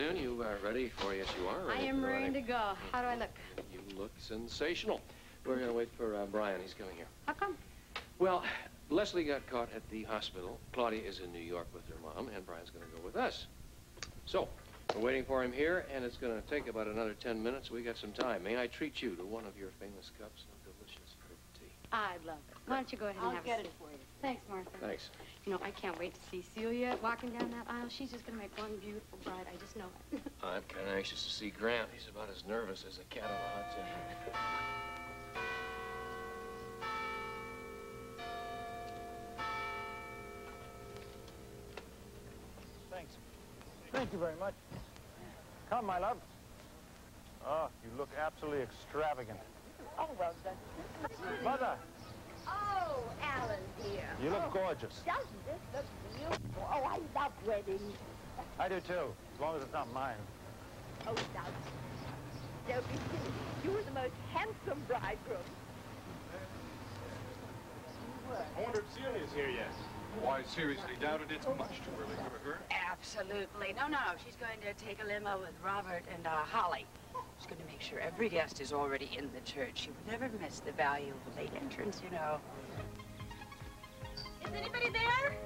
afternoon. You are ready for, yes, you are I am ready to go. How do I look? You look sensational. We're going to wait for uh, Brian. He's coming here. How come? Well, Lesley got caught at the hospital. Claudia is in New York with her mom, and Brian's going to go with us. So, we're waiting for him here, and it's going to take about another 10 minutes. We got some time. May I treat you to one of your famous cups of delicious fruit tea? I'd love it. Why don't you go ahead and I'll have get it for you. Thanks, Martha. Thanks. You know, I can't wait to see Celia walking down that aisle. She's just going to make one beautiful bride. I just know it. I'm kind of anxious to see Grant. He's about as nervous as a cat on a hot tin. Thanks. Thank you very much. Come, my love. Oh, you look absolutely extravagant. Oh, well done. Mother, Oh, Alan, dear. you look oh, gorgeous. Doesn't this look beautiful? Oh, I love weddings. I do too, as long as it's not mine. Oh, does Don't be silly. You were the most handsome bridegroom. I wonder if Celia's here yet. I seriously doubt it. It's much too early for her. Absolutely. No, no, no. She's going to take a limo with Robert and uh, Holly. She's going to make sure every guest is already in the church. She would never miss the value of a late entrance, you know. Is anybody there?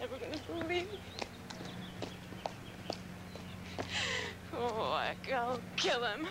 Never gonna believe. Oh, I'll kill him.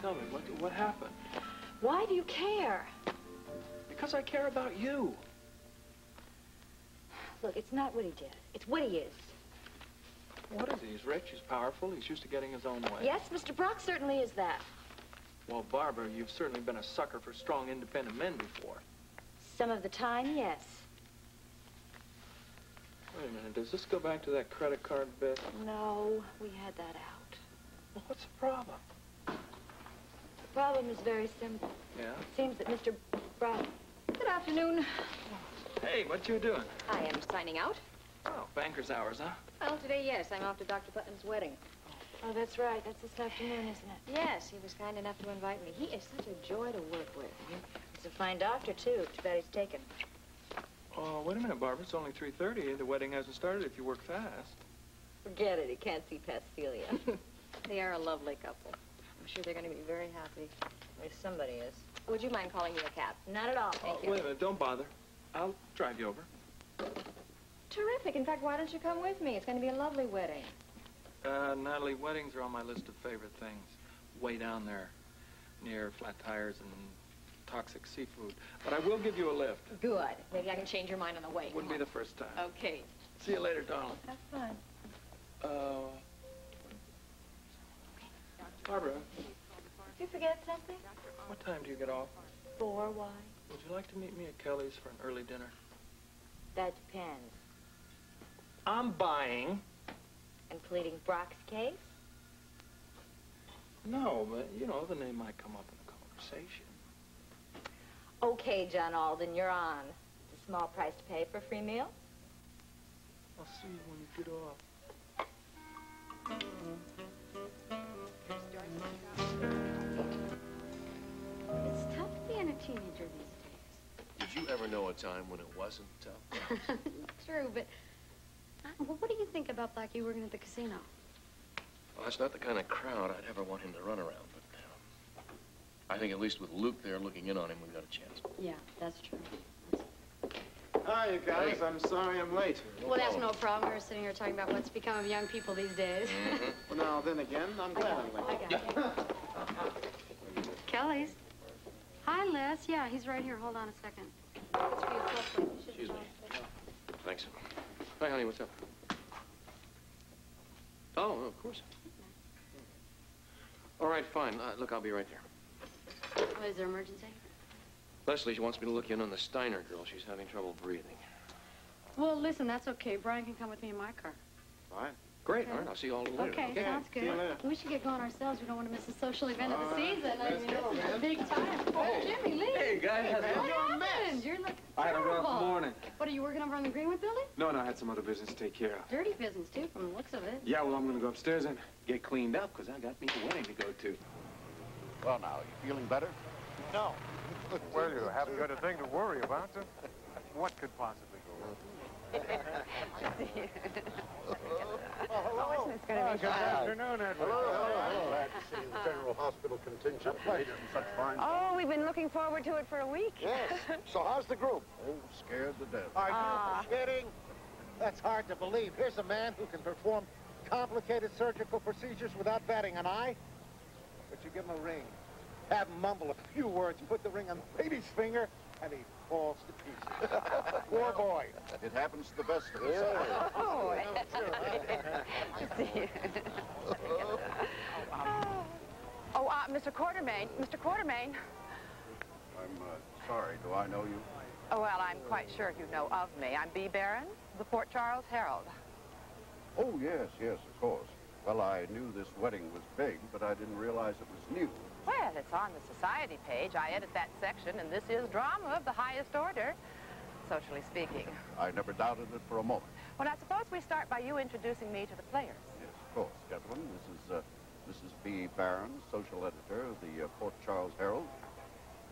Tell me, what, what happened? Why do you care? Because I care about you. Look, it's not what he did. It's what he is. What is he? He's rich, he's powerful, he's used to getting his own way. Yes, Mr. Brock certainly is that. Well, Barbara, you've certainly been a sucker for strong, independent men before. Some of the time, yes. Wait a minute, does this go back to that credit card bit? No, we had that out. Well, what's the problem? The problem is very simple. Yeah? It seems that Mr. Brock... Good afternoon. Hey, what you doing? I am signing out. Oh, banker's hours, huh? Well, today, yes. I'm off to Dr. Putnam's wedding. Oh, that's right. That's this afternoon, isn't it? Yes, he was kind enough to invite me. He is such a joy to work with. He's a fine doctor, too. Too bad he's taken. Oh, wait a minute, Barbara. It's only 3.30. The wedding hasn't started if you work fast. Forget it. He can't see past Celia. they are a lovely couple. I'm sure they're going to be very happy. If somebody is. Would you mind calling me a cab? Not at all, thank oh, wait a minute. Don't bother. I'll drive you over. Terrific. In fact, why don't you come with me? It's going to be a lovely wedding. Uh, Natalie, weddings are on my list of favorite things. Way down there, near flat tires and toxic seafood. But I will give you a lift. Good. Maybe I can change your mind on the way. Wouldn't be the first time. Okay. See you later, darling. Have fun. Forget something? what time do you get off? Four, why? Would you like to meet me at Kelly's for an early dinner? That depends. I'm buying And pleading Brock's case? No, but, you know, the name might come up in a conversation. Okay, John Alden, you're on. It's a small price to pay for a free meal. I'll see you when you get off. It's teenager these days. Did you ever know a time when it wasn't tough? True, but uh, well, what do you think about Blackie working at the casino? Well, that's not the kind of crowd I'd ever want him to run around, but uh, I think at least with Luke there looking in on him, we've got a chance. Yeah, that's true. Hi, you guys. I'm sorry I'm late. Well, that's no problem. We were sitting here talking about what's become of young people these days. Well, now, then again, I'm glad I'm I late. got it. Kelly's. Hi, Les. Yeah, he's right here. Hold on a second. It's for you, close one. You should- Excuse me. Thanks. Hi, honey, what's up? Oh, of course. All right, fine. Uh, look, I'll be right there. Oh, is there emergency? Lesley, she wants me to look in on the Steiner girl. She's having trouble breathing. Well, listen, that's okay. Brian can come with me in my car. Fine. Great. Okay. All right, I'll see you all later. Okay, Okay, sounds see good. you later. We should get going ourselves. We don't want to miss a social event of All the right, season. I let's mean, go, it's a big time. Oh, Jimmy Lee. Hey, guys, how's it What going? happened? You look I had a rough morning. What, are you working over on the Greenwood building? No, no, I had some other business to take care of. Dirty business, too, from the looks of it. Yeah, well, I'm gonna go upstairs and get cleaned up, because I got me a wedding to go to. Well, now, you feeling better? No. Well, you haven't got a thing to worry about. Huh? What could possibly go wrong? hello. It's going to be Good fun. afternoon, Edward. hello Glad to see the General Hospital contingent made it in such fine Oh, we've been looking forward to it for a week. Yes. So how's the group? Oh, scared to death. Are you ah. kidding? That's hard to believe. Here's a man who can perform complicated surgical procedures without batting an eye. But you give him a ring, have him mumble a few words, put the ring on the lady's finger, and he falls to pieces. Poor boy. It happens to the best of us. Oh, oh, uh, Mr. Quartermaine, Mr. Quartermaine. I'm uh, sorry. Do I know you? Oh, well, I'm quite sure you know of me. I'm B. Barron, the Port Charles Herald. Oh, yes, yes, of course. Well, I knew this wedding was big, but I didn't realize it was new. Well, it's on the society page. I edit that section, and this is drama of the highest order, socially speaking. I never doubted it for a moment. Well, I suppose we start by you introducing me to the players. Yes, of course, gentlemen. This is uh, Mrs. B. Barron, social editor of the uh, Port Charles Herald.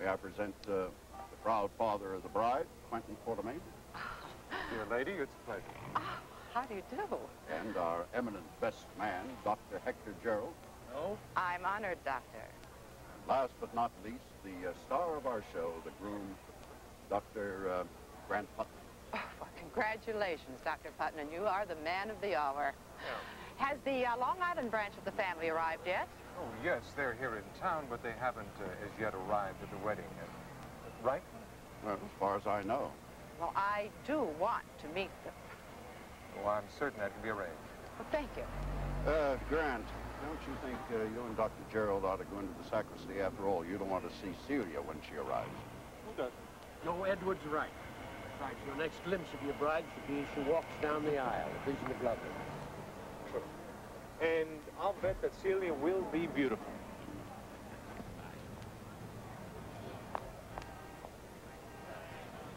May I present uh, the proud father of the bride, Quentin Quartermaine, Dear lady, it's a pleasure. Oh, how do you do? and our eminent best man, Dr. Hector Gerald. No? I'm honored, Doctor. Last but not least, the uh, star of our show, the groom, Dr. Uh, Grant Putnam. Oh, well, congratulations, Dr. Putnam. You are the man of the hour. Has the uh, Long Island branch of the family arrived yet? Oh, yes, they're here in town, but they haven't uh, as yet arrived at the wedding. Right? Well, as far as I know. Well, I do want to meet them. Oh, I'm certain that can be arranged. Well, thank you. Uh, Grant, don't you think uh, you and Dr. Gerald ought to go into the sacristy? After all, you don't want to see Celia when she arrives. Who doesn't? No, Edward's right. Besides, your next glimpse of your bride should be as she walks down the aisle, a vision of loveliness. And I'll bet that Celia will be beautiful.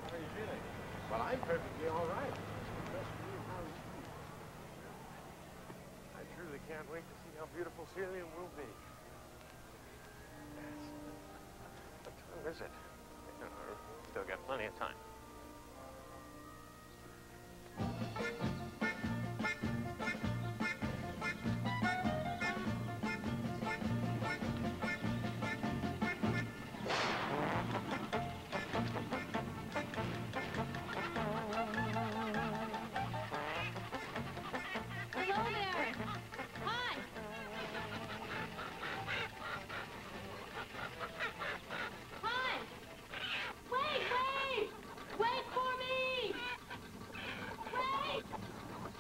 How are you feeling? Well, I'm perfectly all right. I truly can't wait to see how beautiful Celia will be. Yes. What time is it? No, still got plenty of time.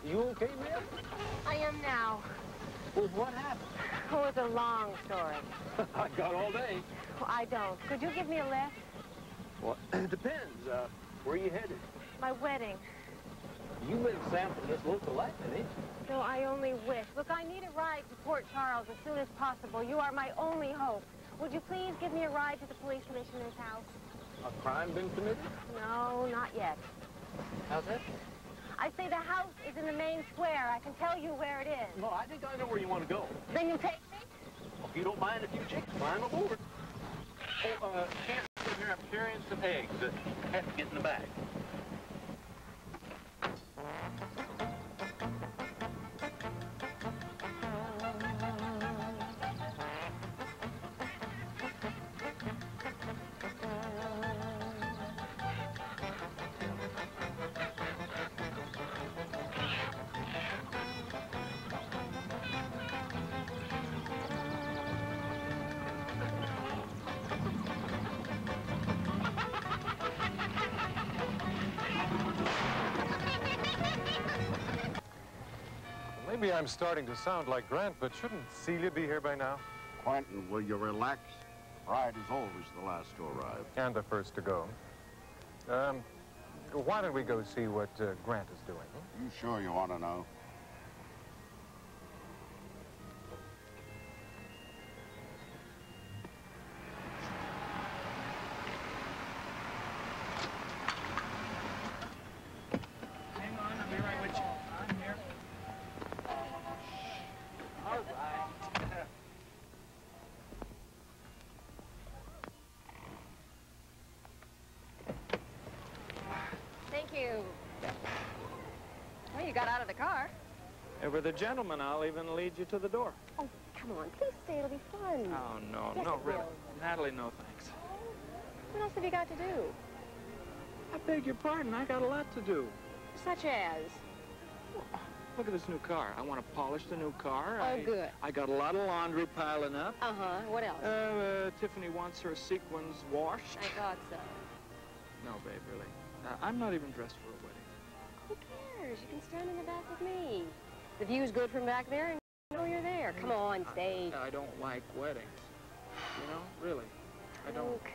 You okay, ma'am? I am now. Well, what happened? Oh, it's a long story. I got all day. Well, I don't. Could you give me a lift? Well, it depends. Uh, where are you headed? My wedding. You've been sampling this local life, ain't you? No, I only wish. Look, I need a ride to Port Charles as soon as possible. You are my only hope. Would you please give me a ride to the police commissioner's house? A crime been committed? No, not yet. How's that? I say the house is in the main square. I can tell you where it is. No, I think I know where you want to go. Then you take me? If you don't mind a few chicks, climb aboard. Oh, uh, can't sit here. I'm carrying some eggs. Uh, have to get in the bag. I'm starting to sound like Grant, but shouldn't Celia be here by now? Quentin, will you relax? Bride is always the last to arrive. And the first to go. Um, why don't we go see what uh, Grant is doing? hmm? You sure you want to know? Of the car. If we're the gentleman, I'll even lead you to the door. Oh, come on. Please stay. It'll be fun. Oh, no, Yes, no, really. will. Natalie, no thanks. What else have you got to do? I beg your pardon, I got a lot to do. Such as? Look at this new car. I want to polish the new car. Oh, I, good. I got a lot of laundry piling up. Uh-huh. What else? Uh, uh, Tiffany wants her sequins washed. I thought so. No, babe, really. Uh, I'm not even dressed for a wedding. Who You can stand in the back with me. The view's good from back there, and you know you're there. Come on, stay. I don't like weddings. You know, really. I don't. Luke.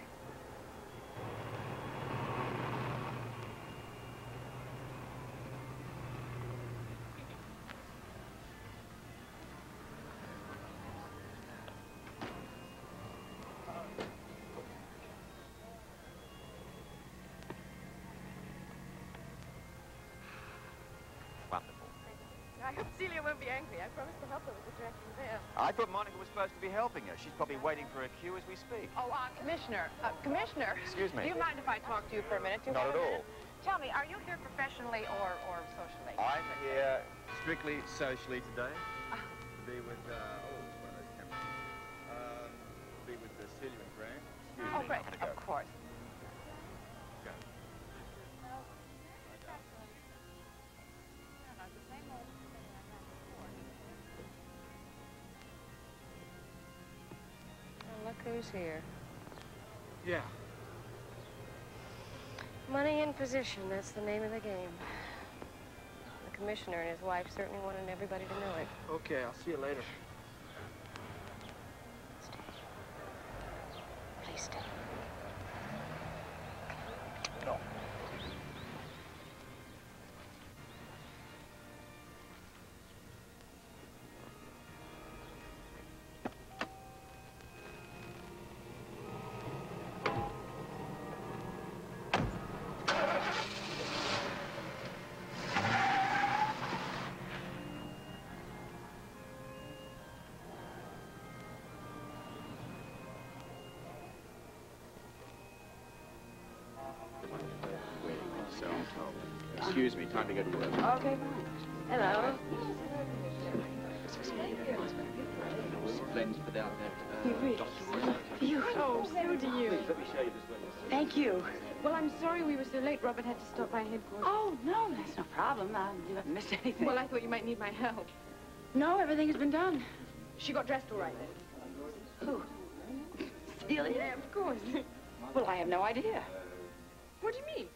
I hope Celia won't be angry. I promised to help her with the dressing there. I thought Monica was supposed to be helping her. She's probably waiting for a cue as we speak. Oh, uh, Commissioner, uh, Commissioner. Excuse me. Do you mind if I talk to you for a minute? Not at all. Tell me, are you here professionally or, or socially? I'm here strictly socially today to be with, uh, oh, one of those cameras. Um, to be with uh, Celia and Grant. Excuse Oh, me, great. Of course. Who's here. Yeah. Money in position, that's the name of the game. The commissioner and his wife certainly wanted everybody to know it. Okay, I'll see you later. Excuse me, time to go to work. Okay, fine. Hello. Lens without that, You read. You. Oh, so do you. Let me show you this lens. Thank you. Well, I'm sorry we were so late. Robert had to stop by headquarters. Oh, no, that's no problem. I, you haven't missed anything. Well, I thought you might need my help. No, everything has been done. She got dressed all right then? Who? Celia? Yeah, of course. well, I have no idea. What do you mean?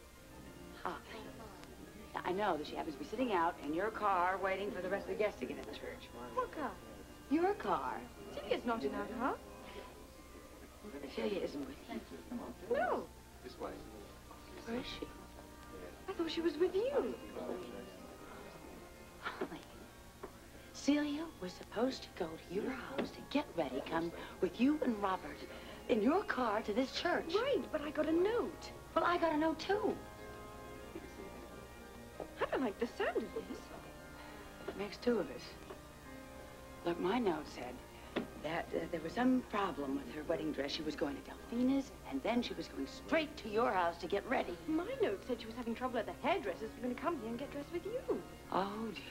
Now, I know that she happens to be sitting out in your car waiting for the rest of the guests to get in the church. What car? Your car? Celia's not in our car. Celia isn't with you. No. This way. Where is she? I thought she was with you. Holly. Celia was supposed to go to your house to get ready, come with you and Robert in your car to this church. Right, but I got a note. Well, I got a note, too. I like the sound of this. It makes two of us. Look, my note said that uh, there was some problem with her wedding dress. She was going to Delphina's, and then she was going straight to your house to get ready. My note said she was having trouble at the hairdresser's. Was going to come here and get dressed with you. Oh, dear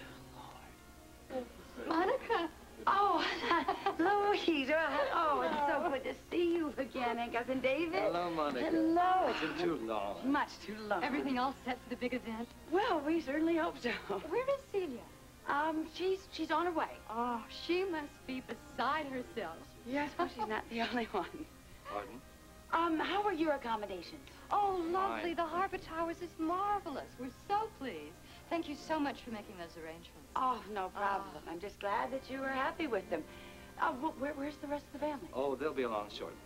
Lord. Oh, Louise. Oh, it's so good to see you again, and Cousin David. Hello, Monica. Hello. It's been too long. Much too long. Everything all set for the big event? Well, we certainly hope so. Where is Celia? Um, she's she's on her way. Oh, she must be beside herself. Yes, well, she's not the only one. Pardon? Um, how are your accommodations? Oh, lovely. Fine. The Harbor Towers is marvelous. We're so pleased. Thank you so much for making those arrangements. Oh, no problem. I'm just glad that you were happy with them. Uh, wh- where, where's the rest of the family? Oh, they'll be along shortly.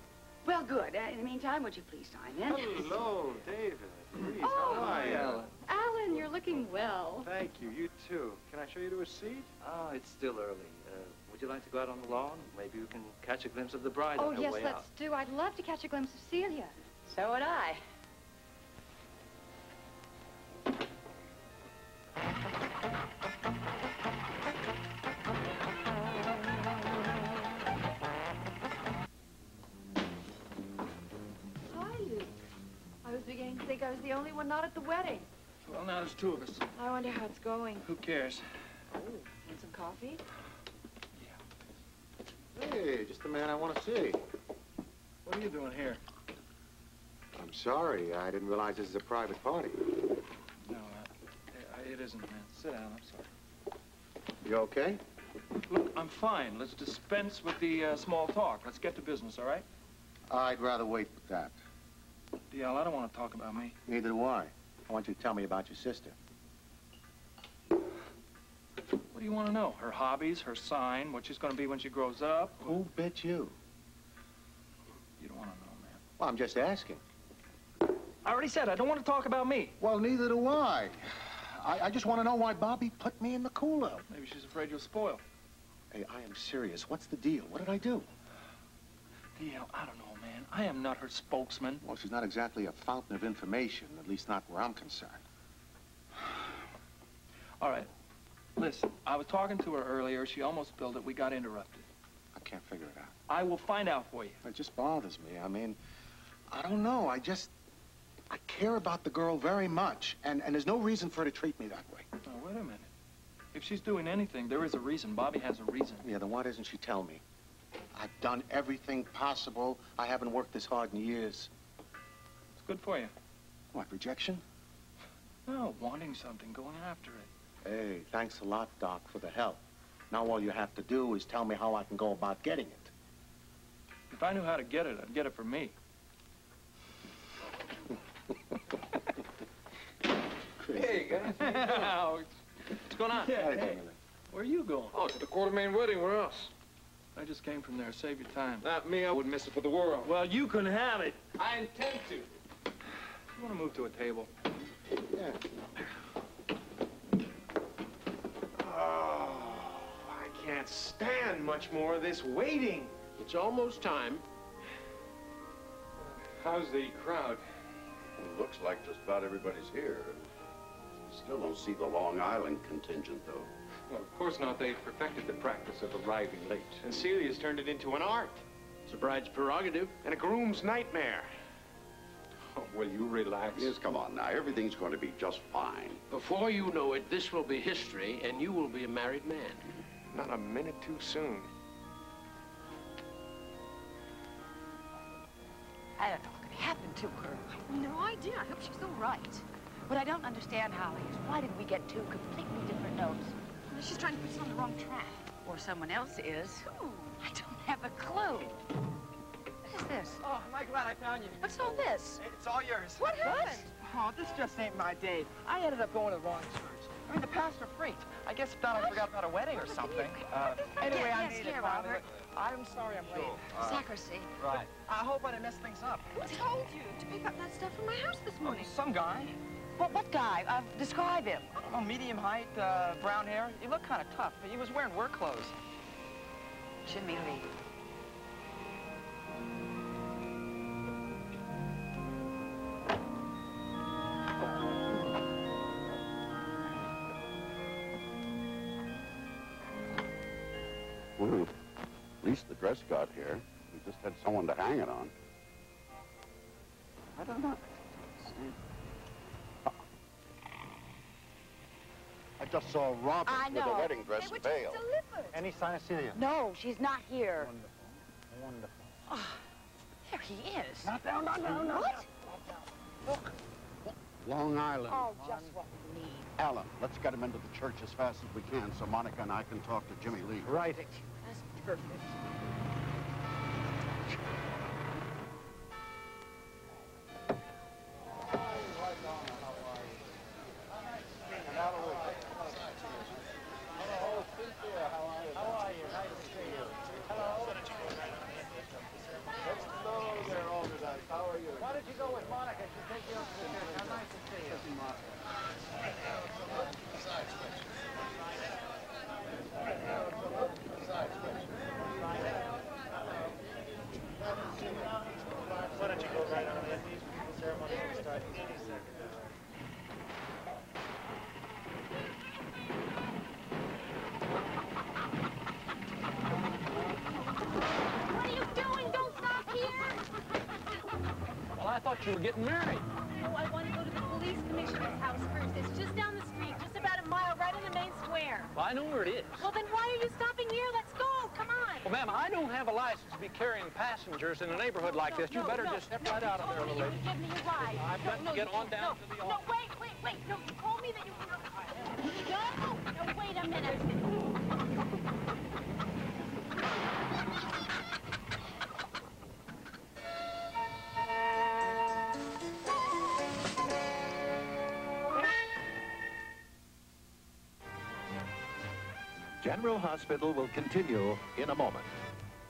Well, good. Uh, in the meantime, would you please sign in? Hello, David. Please, Oh, how are you? Alan. Alan, you're looking well. Thank you. You too. Can I show you to a seat? Oh, it's still early. Uh, would you like to go out on the lawn? Maybe you can catch a glimpse of the bride Oh, on her yes, way let's do. I'd love to catch a glimpse of Celia. So would I. not at the wedding. Well, now there's two of us. I wonder how it's going. Who cares? Oh, want some coffee? Yeah. Hey, just the man I want to see. What are you doing here? I'm sorry. I didn't realize this is a private party. No, uh, it isn't, man. Sit down. I'm sorry. You okay? Look, I'm fine. Let's dispense with the uh, small talk. Let's get to business, all right? I'd rather wait with that. DL, I don't want to talk about me. Neither do I. I want you to tell me about your sister. What do you want to know? Her hobbies, her sign, what she's going to be when she grows up? Who bet you? You don't want to know, man. Well, I'm just asking. I already said I don't want to talk about me. Well, neither do I. I, I just want to know why Bobbie put me in the cooler. Maybe she's afraid you'll spoil. Hey, I am serious. What's the deal? What did I do? DL, I don't know, man. I am not her spokesman. Well, she's not exactly a fountain of information, at least not where I'm concerned. All right. Listen, I was talking to her earlier. She almost spilled it. We got interrupted. I can't figure it out. I will find out for you. It just bothers me. I mean, I don't know. I just, I care about the girl very much, and, and there's no reason for her to treat me that way. Now, wait a minute. If she's doing anything, there is a reason. Bobbie has a reason. Yeah, then why doesn't she tell me? I've done everything possible. I haven't worked this hard in years. It's good for you. What, rejection? No, wanting something, going after it. Hey, thanks a lot, Doc, for the help. Now all you have to do is tell me how I can go about getting it. If I knew how to get it, I'd get it for me. Hey, guys. What's going on? Yeah, Hey, where are you going? Oh, to the Quartermaine wedding. Where else? I just came from there. Save your time. Not me. I wouldn't miss it for the world. Well, you can have it. I intend to. You want to move to a table? Yeah. Oh, I can't stand much more of this waiting. It's almost time. How's the crowd? Looks like just about everybody's here. Still don't see the Long Island contingent, though. Well, of course not. They've perfected the practice of arriving late. And Celia's turned it into an art. It's a bride's prerogative. And a groom's nightmare. Oh, will you relax? Yes, come on now. Everything's going to be just fine. Before you know it, this will be history, and you will be a married man. Not a minute too soon. I don't know what could happen to her. No idea. I hope she's all right. What I don't understand, Holly, is why did we get two completely different notes? She's trying to put us on the wrong track. Or someone else is. I don't have a clue. What is this? Oh, am I glad I found you. What's all this? It's all yours. What happened? Oh, this just ain't my day. I ended up going to the wrong church. I mean, the pastor freaked. I guess he thought I forgot about a wedding or something. Uh, anyway, I Yes, made here, it. Robert. I'm sorry I'm late. Sacristy. Right. I hope I didn't mess things up. Who told you to pick up that stuff from my house this Oh, morning? some guy. What, what guy? Uh, describe him. Oh, medium height, uh, brown hair. He looked kind of tough. He was wearing work clothes. Jimmy Lee. Well, at least the dress got here. We just had someone to hang it on. I don't know. Just saw Robert I with a wedding dress They were and just veil. delivered. Any sign of Celia? No, she's not here. Wonderful. Oh, there he is. Not down, not down, not What? Look. Long Island. Oh, just what we need. Alan, let's get him into the church as fast as we can so Monica and I can talk to Jimmy Lee. Right. That's perfect. Hello, Cynthia. How are you? How are you? Nice to see you. Hello. Let's know there all tonight. How are you? Why don't you go with Monica? She'll take you up to the church. How nice to see you. Why don't you go right on in? The ceremony will start in 80 seconds. What are you doing? Don't stop here! Well, I thought you were getting married. No, I want to go to the police commissioner's house first. It's just down the street, just about a mile, right in the main square. Well, I know where it is. Well, then why are you stopping here? Let's go! Come on! Well, ma'am, I don't have a license to be carrying passengers in a neighborhood like this. You No, better no, just step no, right out of there, little you lady. give me a ride. I've no, got to no, get on down no, to the No, wait, wait, wait. No, you told me that you were... No, no, wait a minute. General Hospital will continue in a moment.